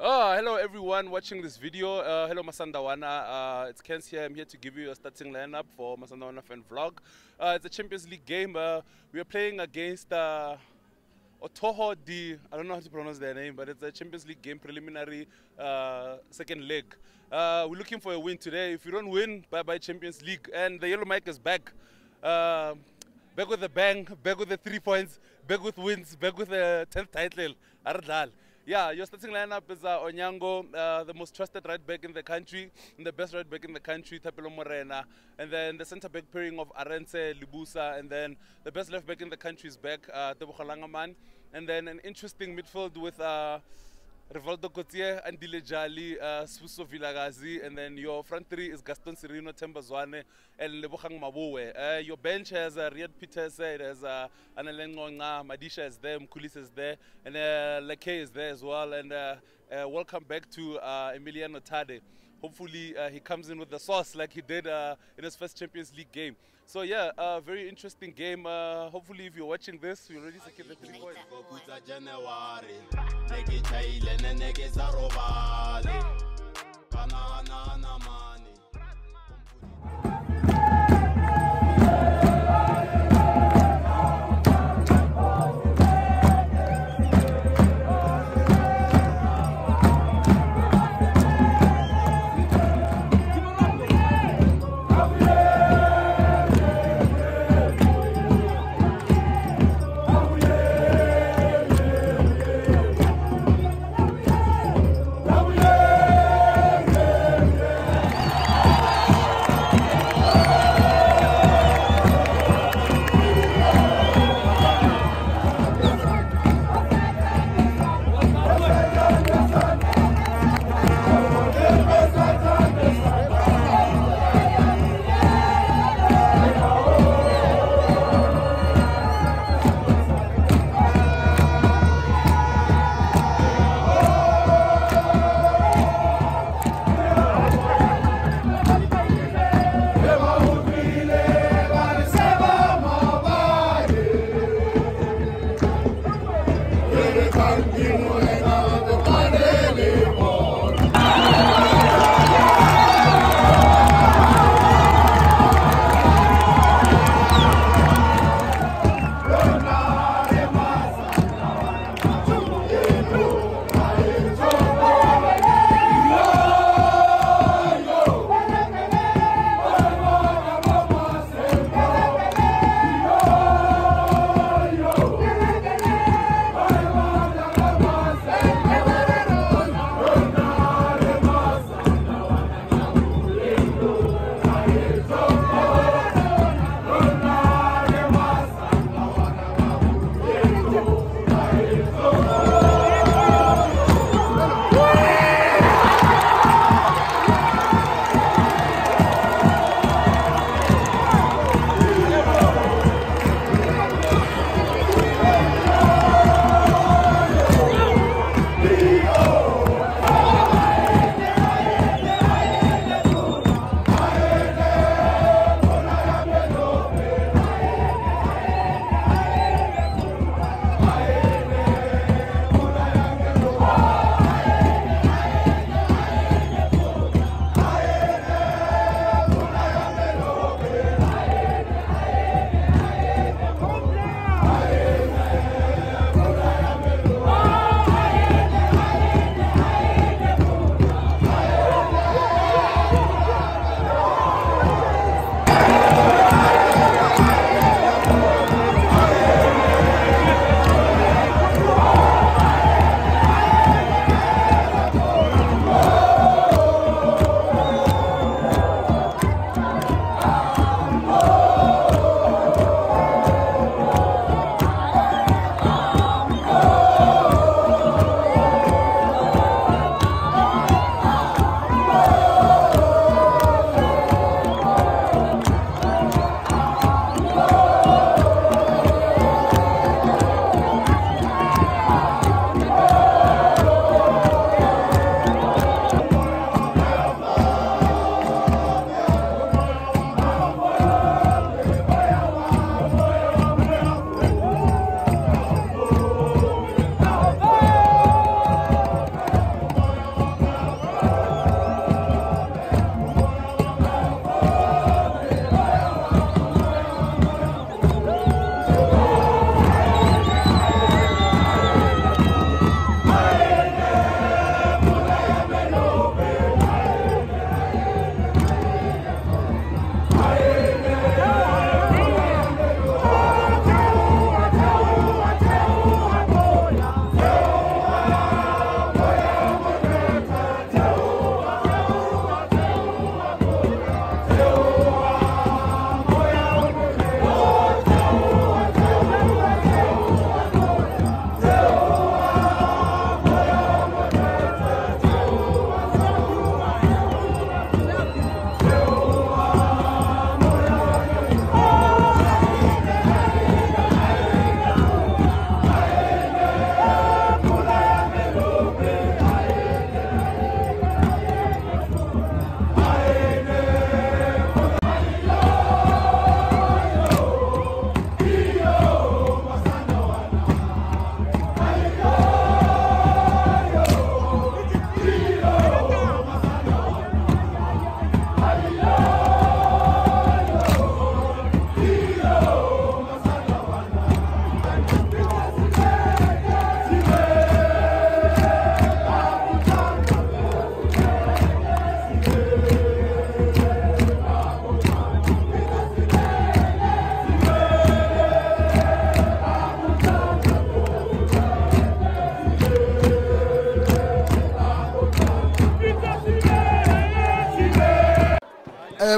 Oh, hello everyone watching this video. Uh, hello Masandawana. Uh, it's Kens here. I'm here to give you a starting lineup for Masandawana fan vlog. Uh, it's a Champions League game. Uh, we are playing against uh, Otoho Di. I don't know how to pronounce their name, but it's a Champions League game preliminary uh, second leg. We're looking for a win today. If we don't win, bye bye Champions League. And the Yellow mic is back. Back with a bang, back with the three points, back with wins, back with the 10th title. Ardal. Yeah, your starting lineup is uh, Onyango, uh, the most trusted right back in the country, and the best right back in the country, Thapelo Morena. And then the centre back pairing of Arendse, Lebusa, and then the best left back in the country is back, uh, Tebo. And then an interesting midfield with uh, Rivaldo Coetzee, Andile Jali, uh, Spuso Vilakazi, and then your front three is Gaston Sirino, Themba Zwane, and Lebohang Maboe. Uh, your bench has uh, Reyaad Pieters, it has uh, Analengo Nga, Madisha is there, Mkulis is there, and uh, Leke is there as well. And uh, uh, welcome back to uh, Emiliano Tade. Hopefully uh, he comes in with the sauce like he did uh, in his first Champions League game. So yeah, uh, very interesting game. Uh, hopefully if you're watching this, you already secured the three points.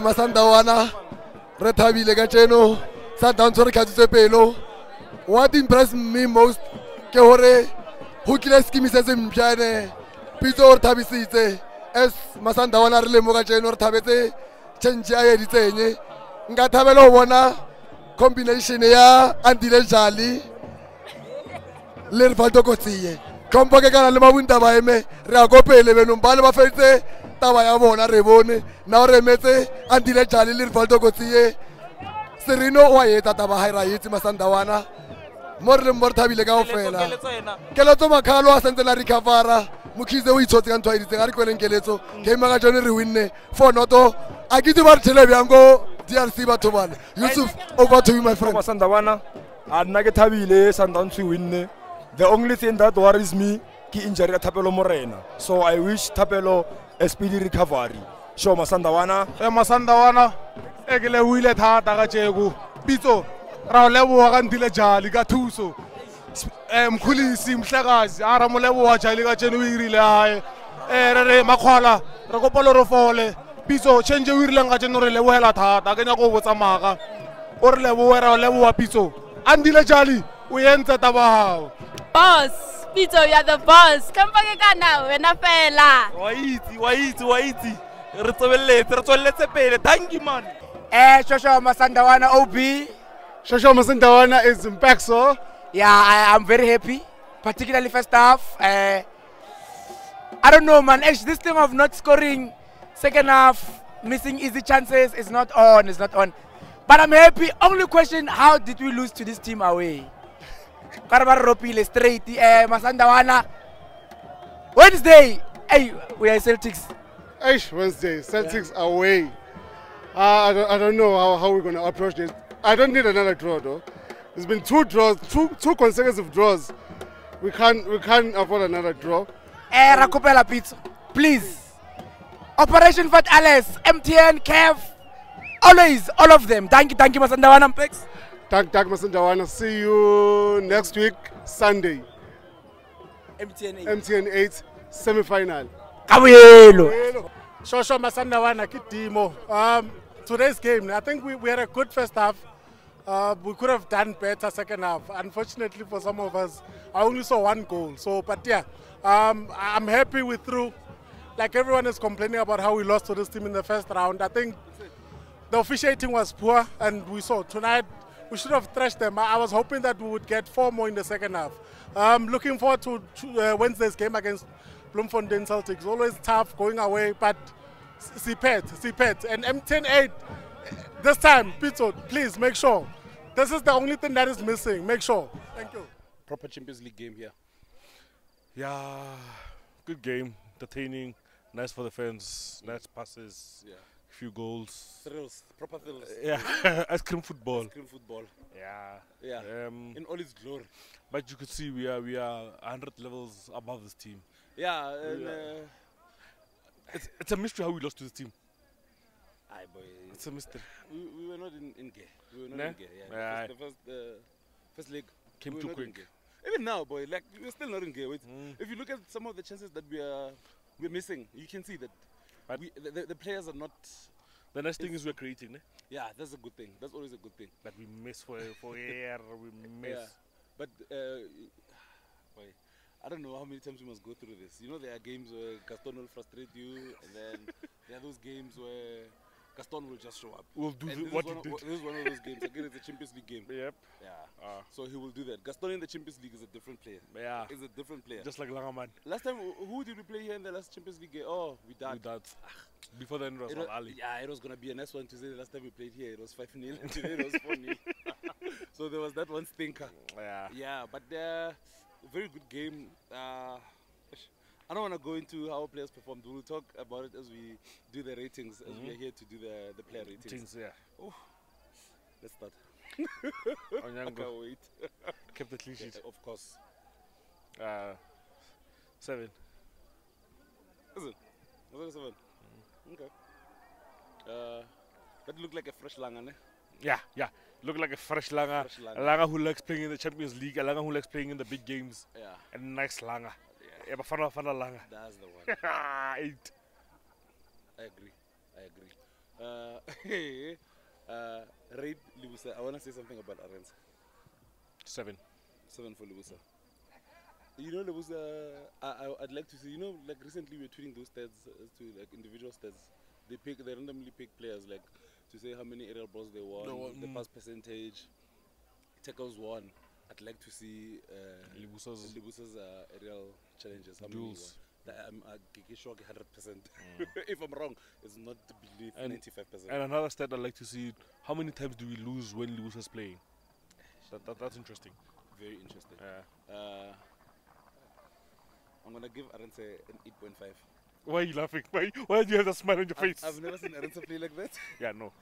Um masandawana re thabile ka tseno sundowns re kgatsitse pelo. What impress me most ke gore go tlile skimi se se mpšane pitso o re thabisitse. As masandawana re lemo ka tseno re thabetse change a editsenye nka thabela go bona combination ya andile jali le rivaldo kotsiye tlhompho ke kana le mabunta ba eme re ya ko pele benong ba le ba feditse taba ya bona re bone. Na o remetse antile jale le rivaldo kotsiye serino o a etsa taba ga e ra etse masandawana mo re leng mo re thabile kao fela keletso makhalo a santse la recovera. Mokhize o itshotse ka ntho a editseng a re kweleng keletso. Game ka jone re winne. For noto a ke itse ba re tshele bjang ko drc batho bale yusuf over to you my friend. Masandawana a nna ke thabile sundowns we winne. The only thing that worries me ke injury ya thapelo morena so i wish thapelo speedy recovery. Sure masandawana. E masandawana e ke leboile thata ka tšeko pitso ra o leboga ka ntile jali ka thuso. Um mkholisi mhlekazi a ra mo leboga jali ka tšene o irile gae um re re makgwala re kopa le re fole. Pitso change o irileng ka tšene o re lebogela thata ke nyako go botsa maaka o re leboge ra o leboga pitso a ndile jali o entse taba gago boss pitso you are the boss kampa ke kana wena fela wa itse wa itse wa itse re tsweletse re tsweletse pele thank you man Eh, Shosho Masandawana OB. shosho masandawana is impexo Yeah, I, I'm very happy, particularly first half. Uh, I don't know, man. Actually, this thing of not scoring second half, missing easy chances is not on. It's not on. But I'm happy. Only question: How did we lose to this team away? Karabara Ropile straight. Uh, Masandawana. Wednesday. Hey, we are Celtics. Eish, Wednesday, Celtics away. Uh, I, don't, I don't know how, how we're going to approach this. I don't need another draw though. There's been two draws, two, two consecutive draws. We can't we can't afford another draw. Eh, Rakopela Pizza. Please. Operation Fat Alice, MTN, Kev. Always, all of them. Thank you, thank you, Masandawana Mpex. Thank Thank Masandawana. See you next week, Sunday. MTN 8. MTN 8 semi-final. Kabuyelo. Shosho Masandawana Kitimo. Um, today's game, I think we, we had a good first half. Uh, we could have done better second half. Unfortunately for some of us, I only saw one goal. So, but yeah, um, I- I'm happy we through. Like everyone is complaining about how we lost to this team in the first round. I think the officiating was poor, and we saw tonight we should have thrashed them. I I was hoping that we would get four more in the second half. Um, looking forward to, to uh, Wednesday's game against Bloemfontein Celtics. Always tough going away, but Sipet, Sipet, and M108 this time, Pito, please make sure. This is the only thing that is missing. Make sure. Thank you. Proper Champions League game here. Yeah, good game, entertaining, nice for the fans, nice passes, Yeah. Few goals. Thrills, proper thrills. Yeah, ice cream football. Ice cream football. Yeah, Yeah. Um, In all its glory. but you could see we are we are 100 levels above this team. Yeah, and, Yeah. uh, It's it's a mystery how we lost to this team. aye, boy, It's a mystery. we, we were not in, in gear. We were not Nah? in gear. Yeah, first, the first, uh, first leg Came we too quick. Even now, boy, like we're still not in gear. Wait, Mm. if you look at some of the chances that we are we're missing, you can see that But- we, the, the, players are not. The nice thing is we're creating, eh? Yeah, that's a good thing. That's always a good thing. That we miss for for air, we miss. Yeah. But uh, boy, I don't know how many times we must go through this. You know, there are games where Gaston will frustrate you, and then there are those games where Gaston will just show up. We'll do the- this what is he one this is one of those games. Again, it's a Champions League game. Yep. Yeah. Ah. So he will do that. Gaston in the Champions League is a different player. Yeah. Is a different player. Just like Langaman. last time, who did we play here in the last Champions League game? Oh, we died. We that. Before then it was It was, Ali. yeah, it was gonna be a nice one to say. The last time we played here, it was five 0 and today it was four 0 So there was that one stinker. Yeah. Yeah, but uh, very good game. Uh, I don't want to go into how players performed. We'll talk about it as we do the ratings, as we are here to do the, the player ratings. Things, yeah. Let's start. I can't wait. kept the clean Yeah, of course. Uh, seven. Is it? Was it seven? Okay. Uh, that looked like a fresh Langan, eh? Yeah, yeah. Look like a fresh Langa. Fresh Langa. A Langa who likes playing in the Champions League. A Langa who likes playing in the big games. Yeah, A nice Langa. Yeah, but Fana Fana Langa. that's the one. Eight. I agree. I agree. Uh, uh, rate Lebusa. I want to say something about Arens. Seven. Seven for Lebusa. You know, Lebusa, I, I, I'd like to see, you know, like recently we were tweeting those stats as to like individual stats. They pick, they randomly pick players like to say how many aerial balls they won, They won, the mm. pass percentage, tackles won. I'd like to see uh, Lebusa's- Lebusa's uh, aerial challenges. How Duels. many he won. That I'm sure 100%. if I'm wrong, it's not to believe And, 95%. and another stat I'd like to see how many times do we lose when Lusa's playing? That, that, that's interesting. Very interesting. Yeah. Uh, I'm gonna give Arense an 8.5. Why are you laughing? Why, why do you have that smile on your I've, face? I've never seen Arense play like that. Yeah, no.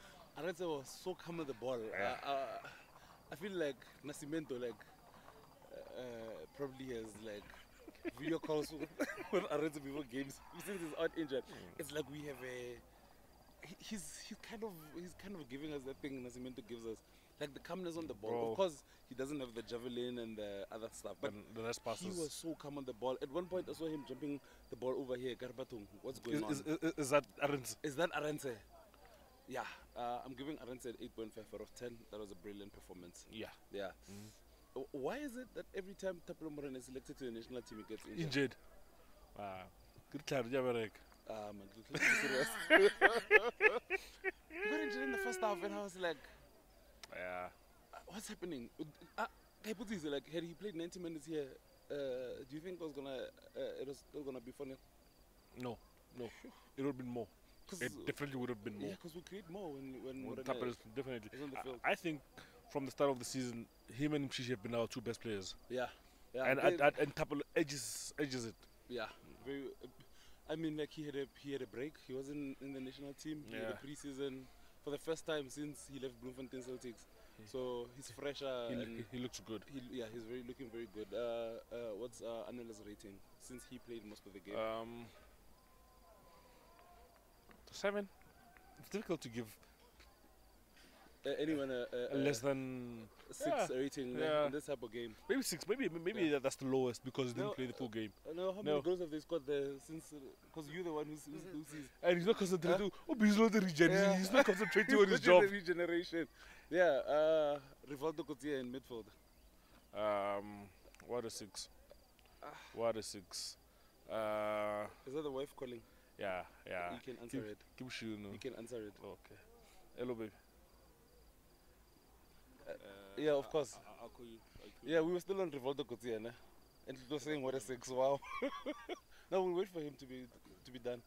Arense was so calm with the ball. Yeah. Uh, uh, I feel like Nascimento like uh, probably has like video calls with, Arense before games since he's out injured. It's like we have a he's he's kind of he's kind of giving us that thing Nascimento gives us. Like the calmness on the ball. Bro. Of course, he doesn't have the javelin and the other stuff, but And the nice passes. he was so calm on the ball. At one point, I saw him jumping the ball over here. Garbatung, what's going Is, on? is, is, is that Arenz? Is that Arense? Yeah, uh, I'm giving Arense an 8.5 out of 10. That was a brilliant performance. Yeah. Yeah. Uh, Why is it that every time Tapelo Moran is selected to the national team, he gets injured? Injured. Wow. Good clarity, Jabarek. Ah, man, serious. he got injured in the first half, and I was like, Yeah. uh, what's happening? Uh, Putsi, like, had he played 90 minutes here, uh, do you think it was gonna, uh, it was gonna be funny? No, no. It would have been more. It definitely would have been more. Yeah, because we create more when when is- definitely. is on the field. I, I think from the start of the season, him and Mshishi have been our two best players. Yeah, yeah. and they- and, and Tapel edges edges it. Yeah, very. I mean, like he had a he had a break. He wasn't in the national team. He had a preseason for the first time since he left Bloemfontein Celtics. So he's fresher He, and he looks good. he, yeah, he's very looking very good. Uh, uh, what's uh, Anela's rating since he played most of the game? Um, seven. It's difficult to give uh, anyone a, a, a a less than six yeah, rating uh, yeah. in this type of game? maybe six. Maybe maybe that that's the lowest because he didn't play the full game. Uh, no, how many No. goals have they scored there since? Because you're the one who's, who's, who sees. And he's not concentrating. Oh, he's not the regen. Yeah. He's not concentrating on his job. the Regeneration. Yeah, uh, Rivaldo Coetzee in midfield. Um, what a six. What a six. Uh, Is that the wife calling? Yeah, yeah. You can answer Give- it. Keep you no. You can answer it. Okay. Hello, baby. Yeah, of course. I'll call you. Yeah, we were still on Rivaldo Coetzee, ne? and it was saying what a six. Wow. now we'll wait for him to be to be done.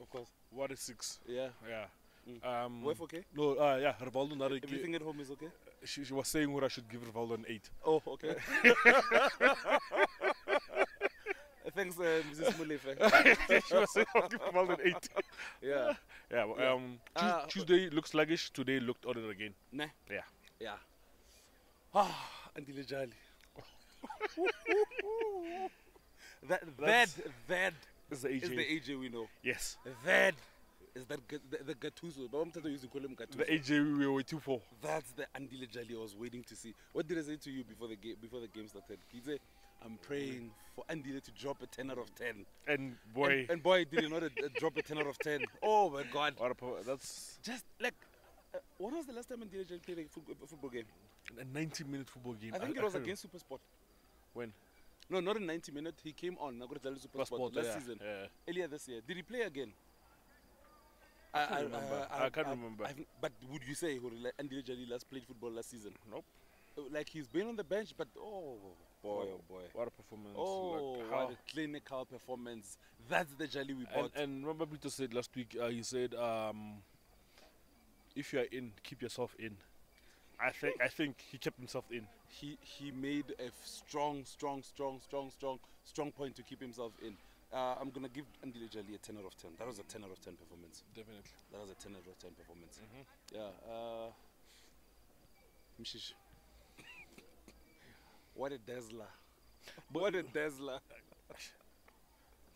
Of course. What a six. Yeah. Yeah. Mm. Um, Wife okay? No, uh, yeah, Rivaldo Narek. Everything at home is okay. She, she was saying what I should give Rivaldo an eight. Oh, okay. Thanks, uh, Mrs. Mulefe. she was saying I'll give Rivaldo an eight. Yeah. Yeah, well, Yeah. um, Uh, Tuesday looked sluggish. Today looked it again. Nah. Yeah. Yeah. Ah, Andile Jali. that that that Is the is AJ. the AJ we know. Yes. That is that the, the Gattuso. Baba Mthatha used to call him Gattuso. The AJ we were waiting for. That's the Andile Jali I was waiting to see. What did I say to you before the game before the game started? I'm praying for Andile to drop a 10 out of 10. And boy, And, and boy, did he not a, a drop a 10 out of 10. Oh my God. what a po- that's Just like, uh, when was the last time Andile played a football, a football game? a 90 minute football game. I think it was against Supersport. When? No, not in 90 minutes. He came on Nagorotalo Supersport Passport, last yeah, season, yeah. earlier this year. Did he play again? I can't remember. I can't remember. But would you say Andy Jali last played football last season? Nope. Uh, Like he's been on the bench, but oh boy, oh boy. What a performance. Oh, like, what how- a clinical performance. That's the jelly we bought. and remember Peter said last week, uh, he said, um, if you are in, keep yourself in. I think I think he kept himself in. he he made a f- strong, strong, strong, strong, strong, strong point to keep himself in. Uh, I'm gonna give Andile Jali a 10 out of 10. That was a 10 out of 10 performance. Definitely. That was a 10 out of 10 performance. Mhm. Yeah. Uh, Mshish. What a dazzler. what a dazzler.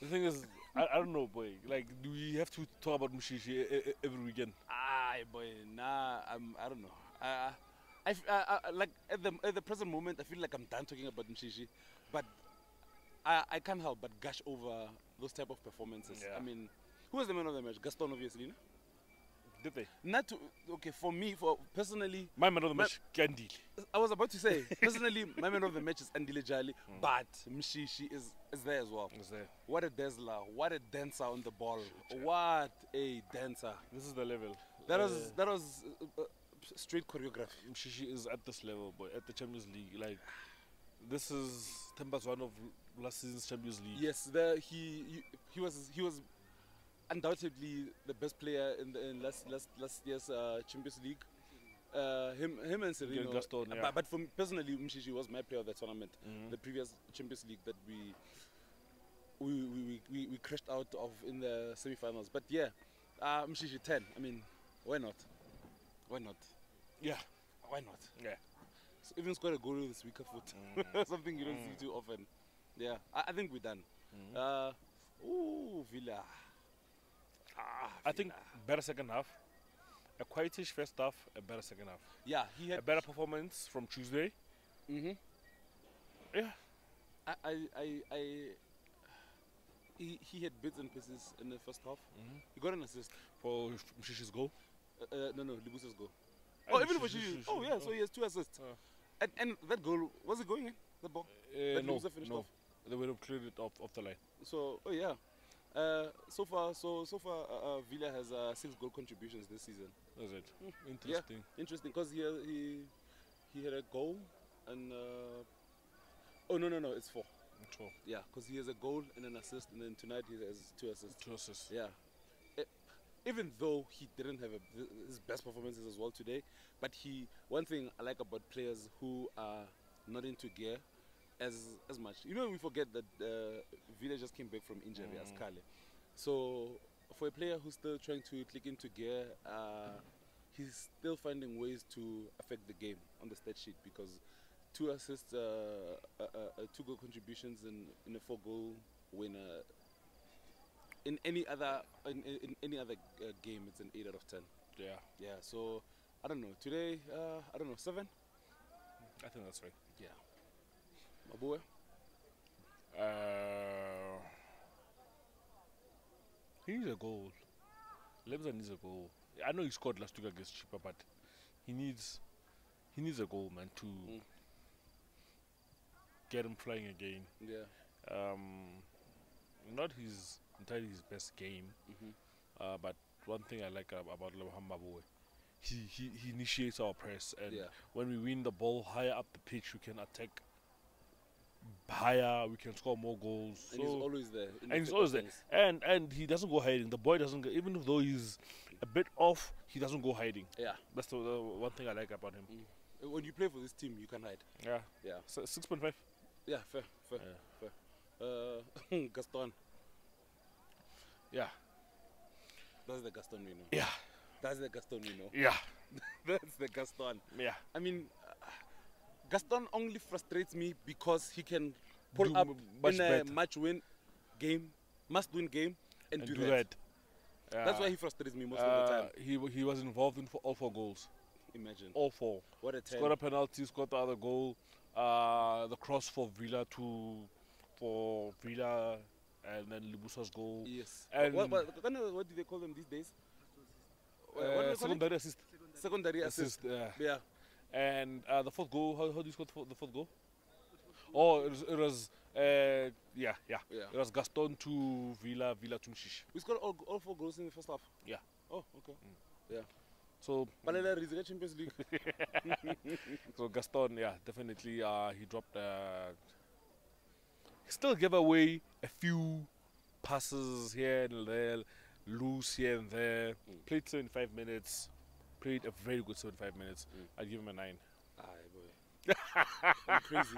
The thing is, I, I don't know, boy. Like, do we have to talk about Mushishi every weekend? Aye, boy. Nah, I'm, I don't know. Uh, I, uh, uh, like at the at the present moment, I feel like I'm done talking about Mshishi, but I I can't help but gush over those type of performances. Yeah. I mean, Who was the man of the match? Gaston, obviously. No? Did they? Not to, okay for me. For personally, My man of the Ma- match, Gandhi. I was about to say personally, my man of the match is Andile Jali, but Mshishi is is there as well. Is there? What a dazzler! What a dancer on the ball! What a dancer! This is the level. That was Uh, that was uh, uh, straight choreography. Mshishi is at this level, but at the Champions League, like this is Themba's one of last season's Champions League. Yes, there he, he he was he was undoubtedly the best player in the in last last last year's uh, Champions League. Uh, him him and Sirino. Gaston, uh, yeah. but, but for me personally, Mshishi was my player of the tournament. Mhm. The previous Champions League that we we we, we, we, crashed out of in the semi-finals. But yeah, uh, Mshishi ten. I mean, why not? Why not? Yeah. Why not? Yeah. So even scored a goal with his weaker foot. Mm. Something you don't Mm. see too often. Yeah, I, I think we're done. Mhm. Uh, ooh, Villa. Ah, I think better second half. A quietish first half, a better second half. Yeah, he had a better performance from Tuesday. Mm-hmm. Yeah. I, I, I, I he, he had bits and pieces in the first half. Mhm. He got an assist. For Mshishi's goal. Uh, uh, no, no, Lebusa's goal. And Oh, even for Mshishi- Oh, yeah, so he has two assists. And, and that goal, was it going in? The ball? Uh, that no, finished no. off? They would have cleared it off, off the line. So, oh yeah. Uh, so far, so so far, uh, uh, Villa has uh, six goal contributions this season. Is it? Mm. Interesting. Yeah, interesting, because he, he he had a goal and uh, oh no no no, it's four. Four. Yeah, because he has a goal and an assist, and then tonight he has two assists. Two assists. Yeah. Eh, even though he didn't have a, his best performances as well today, but he one thing I like about players who are not into gear as as much. You know, we forget that uh, Villa just came back from injury as Mm. Kale. So for a player who's still trying to click into gear, uh, he's still finding ways to affect the game on the stat sheet because two assists, uh, uh, uh, uh, two goal contributions in, in a four goal winner. In any other in, in, in any other uh, game, it's an eight out of ten. Yeah. Yeah. So I don't know. Today, uh, I don't know seven. I think that's right. Yeah. My boy. Uh, he needs a goal. Lebza needs a goal. I know he scored last week against Chippa, but he needs he needs a goal, man, to get him flying again. Yeah. Um, not his entirely his best game, Mhm. uh, but one thing I like ab- about Lebahamba boy, he, he he initiates our press, and Yeah. when we win the ball higher up the pitch, we can attack higher. We can score more goals. And he's always there and he's always there. And and he doesn't go hiding. The boy doesn't go, even though he's a bit off, he doesn't go hiding. Yeah. That's the, the one thing I like about him. Uh, When you play for this team, you can hide. Yeah. Yeah. So six point five. Yeah, fair, fair, fair. Uh, Gaston. Yeah. That's the Gaston we know. Yeah. That's the Gaston we know. Yeah. That's the Gaston. Yeah. I mean, uh, Gaston only frustrates me because he can pull Do up much in a better. match win game, must win game, and, And do, do that. that. That's why he frustrates me most of the Uh, time. He he was involved in all four goals. Imagine. All four. What a 10. Scored a penalty, scored the other goal. Uh, the cross for Villa to for Villa, and then Lebusa's goal. Yes. And what, what, what, what do they call them these days? What- what do uh, they call it? secondary assist. Secondary assist. yeah. Yeah. And uh, the fourth goal, how, how do you score the fourth, the fourth goal? Oh, it was, it was uh, yeah, yeah, Yeah. It was Gaston to Villa, Villa to Mshish. We scored all, all four goals in the first half. Yeah. Oh, okay. Yeah. So, Palela Rizika Champions League. so Gaston, yeah, definitely. Uh, he dropped. Uh, he still gave away a few passes here and there, loose here and there. Played 75 minutes. Played a very good 75 minutes. I'd give him a nine. Aye, boy. I'm crazy.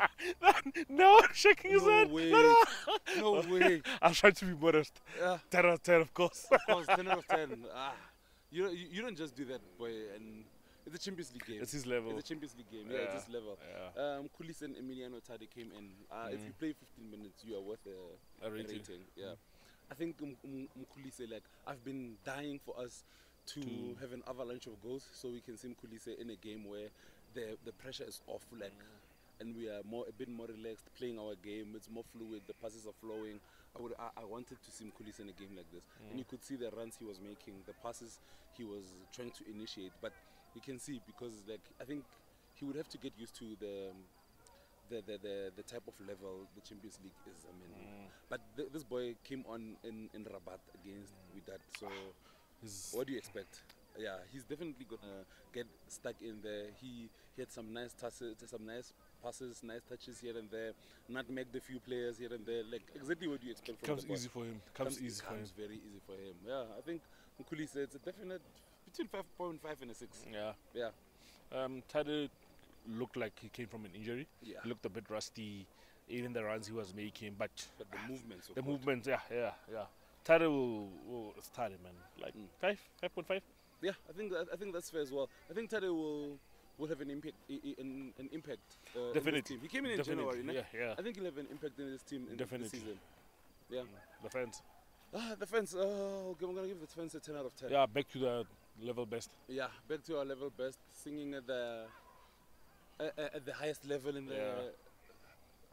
no, shaking his No head. way. No, No way. I'm trying to be modest. Yeah. 10 out of 10, of course. Of course, 10 out of 10. Ah, you, don't- you, you don't just do that, boy. And it's a Champions League game. It's his level. It's a Champions League game. Yeah, Yeah, it's his level. yeah. Um, Kulis and Emiliano Tade came in. Uh, If Mm. you play 15 minutes, you are worth a, A rating. Yeah. I think Mkhulise, like, I've been dying for us to, To- have an avalanche of goals so we can see Mkhulise in a game where the, the pressure is off, like, and we are more a bit more relaxed playing our game. It's more fluid. The passes are flowing. I would I, I wanted to see Mkulis in a game like this, and Mm. you could see the runs he was making, the passes he was trying to initiate. But you can see because like I think he would have to get used to the. The, the, the, the type of level the Champions League is. I mean, Mm. but th- this boy came on in, in Rabat against with that. So, what do you expect? Yeah, he's definitely gonna get stuck in there. He, he had some nice touches, some nice passes, nice touches here and there. Nutmeg the few players here and there. Like exactly what do you expect from Comes easy for him. Comes easy for comes him. very easy for him. Yeah, I think Mkuli said it's a definite between five point five and a six. Yeah. Yeah. Um, Tade looked like he came from an injury. Yeah. He looked a bit rusty, even the runs he was making. But, But the movements the good. movements, yeah, yeah, yeah. Tade will, will it's Tade, man. Like Mm. five, five point five. Yeah, I think that, I think that's fair as well. I think Tade will will have an impact i- i- an, an impact. Uh, in Definitely. team. He came in in Definitely. January. Yeah, yeah. I think he'll have an impact in this team in Definitely. this season. Yeah. The fans. Ah, the fence. Oh, okay, I'm gonna give the fence a 10 out of 10. Yeah, back to the level best. Yeah, back to our level best, singing at the uh, at the highest level in the Yeah.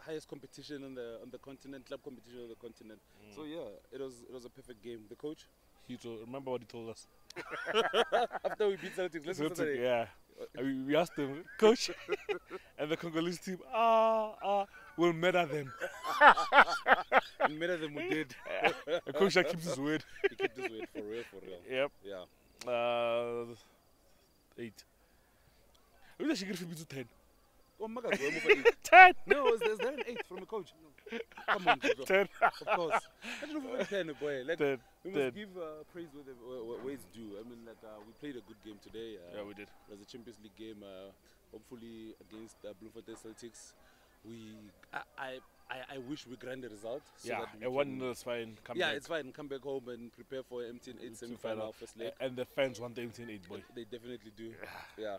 Highest competition on the on the continent, club competition on the continent. Mm. So yeah, it was it was a perfect game. The coach. He told, remember what he told us. After we beat Celtics, let's to Celtic, yeah. Mean, we asked him, coach, and the Congolese team, ah, ah, we'll murder them. We murder them, we did. the coach that keeps his word. He kept his word for real, for real. Yep. Yeah. Uh, eight. We should give you ten. Oh my God, eight. Ten. No, is, is there an eight from a coach? No. Come on, Jojo. Ten. Of course. I don't know if ten, boy. Like Ten. we must Ten. give uh, praise where, the, where, where it's due. I mean, like uh, we played a good game today. Uh, Yeah, we did. It was a Champions League game. Uh, hopefully against uh, Bloemfontein Celtics. We, I, I, I, I wish we grind the result. So yeah, that we a one can- is fine. Come yeah, back. it's fine. Come back home and prepare for MTN 8 semi-final first And the fans want the MTN 8 boy. They definitely do. Yeah. Yeah,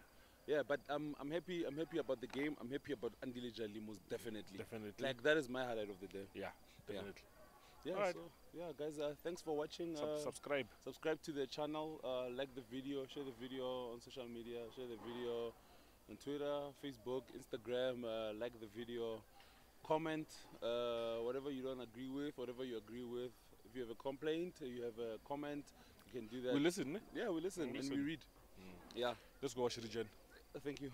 but I'm I'm happy I'm happy about the game. I'm happy about Andile Jali most definitely. Definitely. Like that is my highlight of the day. Yeah, definitely. Yeah, Alright. so yeah, guys, uh, thanks for watching. Sub- uh, subscribe. Subscribe to the channel. Uh, like the video. Share the video on social media. Share the video on Twitter, Facebook, Instagram. Uh, like the video. Comment uh, whatever you don't agree with, whatever you agree with. If you have a complaint, you have a comment, you can do that. We listen? Yeah, we listen We and we read. Yeah. Let's go watch Region. Thank you.